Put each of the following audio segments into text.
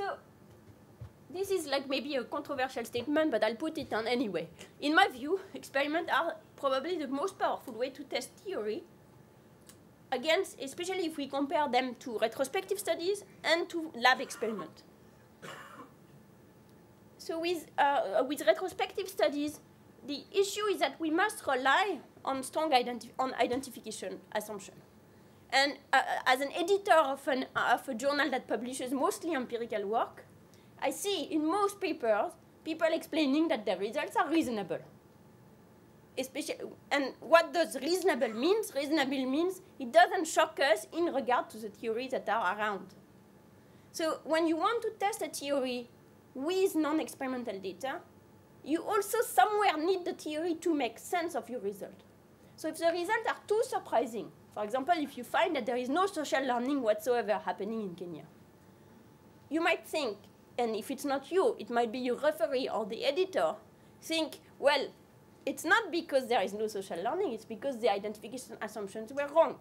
So this is like maybe a controversial statement, but I'll put it on anyway. In my view, experiments are probably the most powerful way to test theory against, especially if we compare them to retrospective studies and to lab experiment. So with, uh, with retrospective studies, the issue is that we must rely on strong on identification assumption. And uh, as an editor of, an, uh, of a journal that publishes mostly empirical work, I see in most papers people explaining that the results are reasonable. Especially, and what does reasonable means? Reasonable means it doesn't shock us in regard to the theories that are around. So when you want to test a theory with non-experimental data, you also somewhere need the theory to make sense of your result. So if the results are too surprising, for example, if you find that there is no social learning whatsoever happening in Kenya, you might think, and if it's not you, it might be your referee or the editor, think, well, it's not because there is no social learning, it's because the identification assumptions were wrong.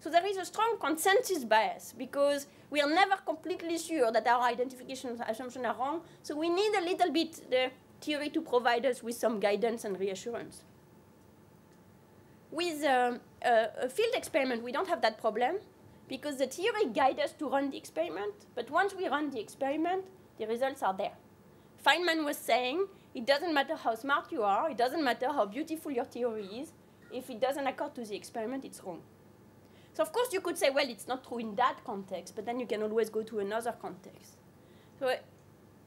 So there is a strong consensus bias because we are never completely sure that our identification assumptions are wrong. So we need a little bit the theory to provide us with some guidance and reassurance. With um, a, a field experiment, we don't have that problem because the theory guides us to run the experiment, but once we run the experiment, the results are there. Feynman was saying, it doesn't matter how smart you are, it doesn't matter how beautiful your theory is, if it doesn't accord to the experiment, it's wrong. So of course you could say, well, it's not true in that context, but then you can always go to another context. So,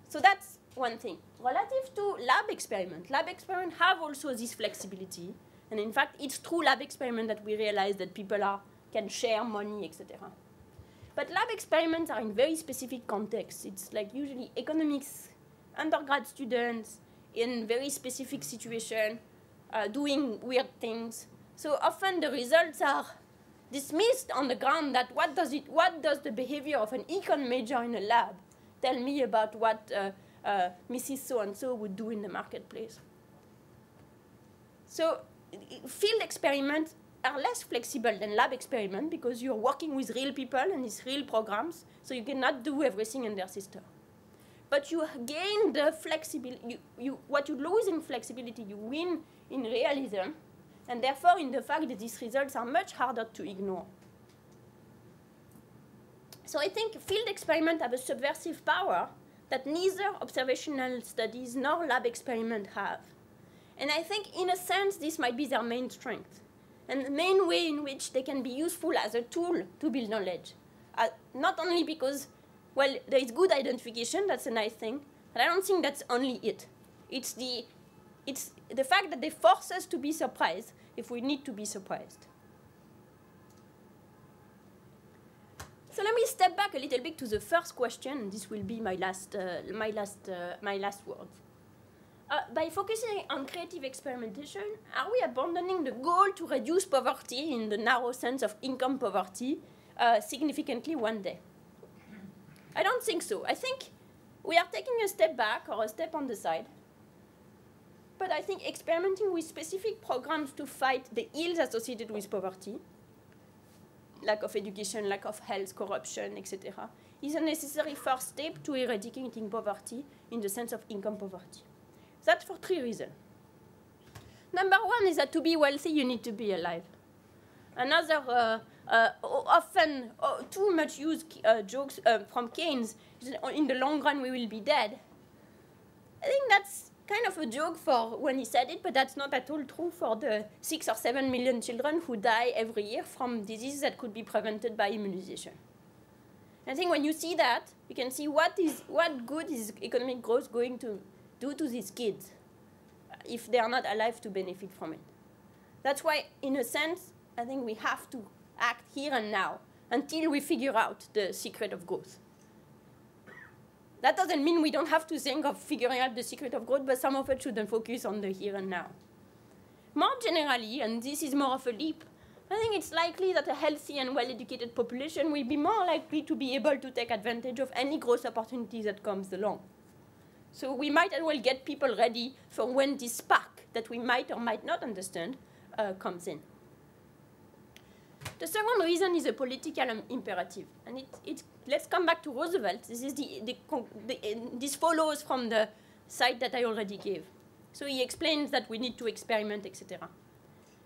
so that's one thing. Relative to lab experiment, lab experiment have also this flexibility. And in fact, it's through lab experiment that we realize that people are, can share money, etc. But lab experiments are in very specific contexts. It's like usually economics, undergrad students in very specific situation, uh, doing weird things. So often the results are dismissed on the ground that what does, it, what does the behavior of an econ major in a lab tell me about what uh, uh, Mrs. So-and-so would do in the marketplace. So field experiments are less flexible than lab experiments because you're working with real people and it's real programs, so you cannot do everything in their system. But you gain the flexibility, you, you, what you lose in flexibility, you win in realism, and therefore in the fact that these results are much harder to ignore. So I think field experiments have a subversive power that neither observational studies nor lab experiment have. And I think, in a sense, this might be their main strength, and the main way in which they can be useful as a tool to build knowledge. Uh, not only because, well, there is good identification, that's a nice thing, but I don't think that's only it. It's the, it's the fact that they force us to be surprised if we need to be surprised. So let me step back a little bit to the first question. This will be my last, uh, my last, uh, my last word. Uh, by focusing on creative experimentation, are we abandoning the goal to reduce poverty in the narrow sense of income poverty uh, significantly one day? I don't think so. I think we are taking a step back or a step on the side. But I think experimenting with specific programs to fight the ills associated with poverty lack of education, lack of health, corruption, etc., is a necessary first step to eradicating poverty in the sense of income poverty. That's for three reasons. Number one is that to be wealthy, you need to be alive. Another uh, uh, often uh, too much used uh, jokes uh, from Keynes is in the long run we will be dead. I think that's kind of a joke for when he said it, but that's not at all true for the six or seven million children who die every year from diseases that could be prevented by immunization. I think when you see that, you can see what is what good is economic growth going to do to these kids uh, if they are not alive to benefit from it. That's why, in a sense, I think we have to act here and now until we figure out the secret of growth. That doesn't mean we don't have to think of figuring out the secret of growth, but some of it shouldn't focus on the here and now. More generally, and this is more of a leap, I think it's likely that a healthy and well-educated population will be more likely to be able to take advantage of any growth opportunity that comes along. So we might as well get people ready for when this spark that we might or might not understand uh, comes in. The second reason is a political imperative. And it, it, let's come back to Roosevelt. This, is the, the, the, this follows from the site that I already gave. So he explains that we need to experiment, etc.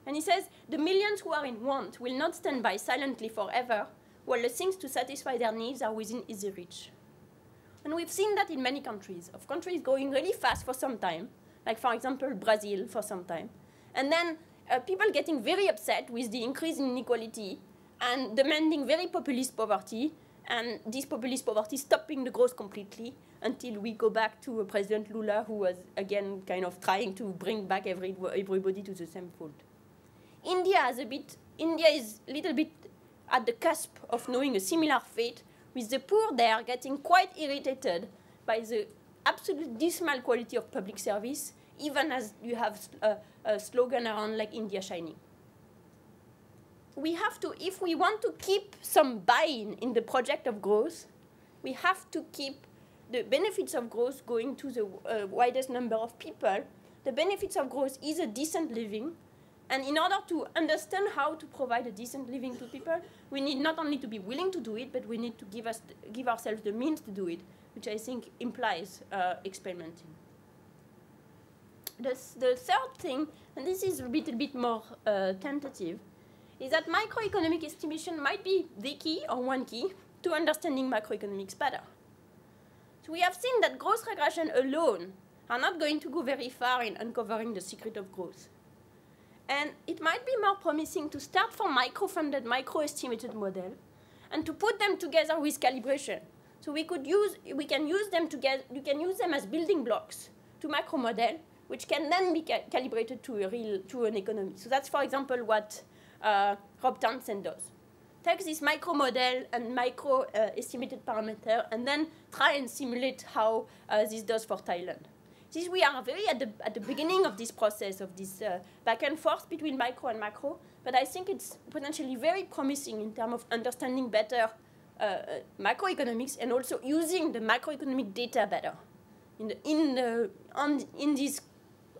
And he says, the millions who are in want will not stand by silently forever, while the things to satisfy their needs are within easy reach. And we've seen that in many countries, of countries going really fast for some time, like for example, Brazil for some time. And then uh, people getting very upset with the increase in inequality and demanding very populist poverty, and this populist poverty stopping the growth completely until we go back to uh, President Lula, who was again kind of trying to bring back every, everybody to the same fold. India has a bit, India is a little bit at the cusp of knowing a similar fate, with the poor there getting quite irritated by the absolute dismal quality of public service, even as you have a, a slogan around like India shining. We have to, if we want to keep some buy-in in the project of growth, we have to keep the benefits of growth going to the uh, widest number of people. The benefits of growth is a decent living, and in order to understand how to provide a decent living to people, we need not only to be willing to do it, but we need to give, us, give ourselves the means to do it, which I think implies uh, experimenting. The, the third thing, and this is a little bit more uh, tentative, is that microeconomic estimation might be the key or one key to understanding macroeconomics better. So we have seen that growth regression alone are not going to go very far in uncovering the secret of growth. And it might be more promising to start from micro-founded, micro-estimated model and to put them together with calibration. So we could use, we can use them together, you can use them as building blocks to macro model, which can then be ca calibrated to a real, to an economy. So that's, for example, what uh, Rob Townsend does. Take this micro model and micro uh, estimated parameter and then try and simulate how uh, this does for Thailand. This, we are very at the, at the beginning of this process of this uh, back and forth between micro and macro, but I think it's potentially very promising in terms of understanding better uh, uh, macroeconomics and also using the macroeconomic data better in, the, in, the, on, in this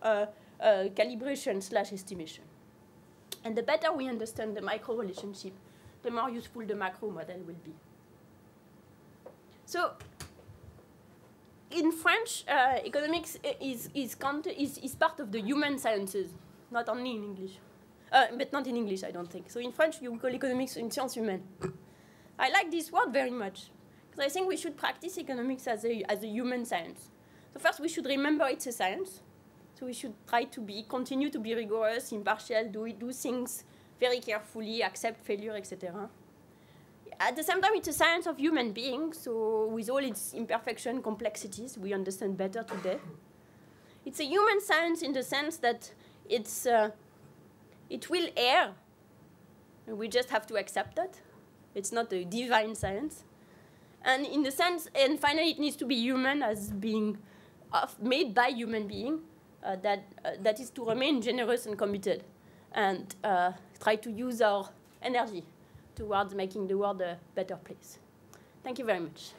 uh, uh, calibration slash estimation. And the better we understand the micro relationship, the more useful the macro model will be. So in French, uh, economics is, is, is, is part of the human sciences, not only in English. Uh, but not in English, I don't think. So in French, you call economics une science humaine. I like this word very much, because I think we should practice economics as a, as a human science. So first, we should remember it's a science. So we should try to be, continue to be rigorous, impartial, do, do things very carefully, accept failure, etc at the same time, it's a science of human beings, so with all its imperfection, complexities, we understand better today. It's a human science in the sense that it's, uh, it will err. We just have to accept that. It's not a divine science. And in the sense, and finally, it needs to be human as being made by human being, uh, that, uh, that is to remain generous and committed and uh, try to use our energy towards making the world a better place. Thank you very much.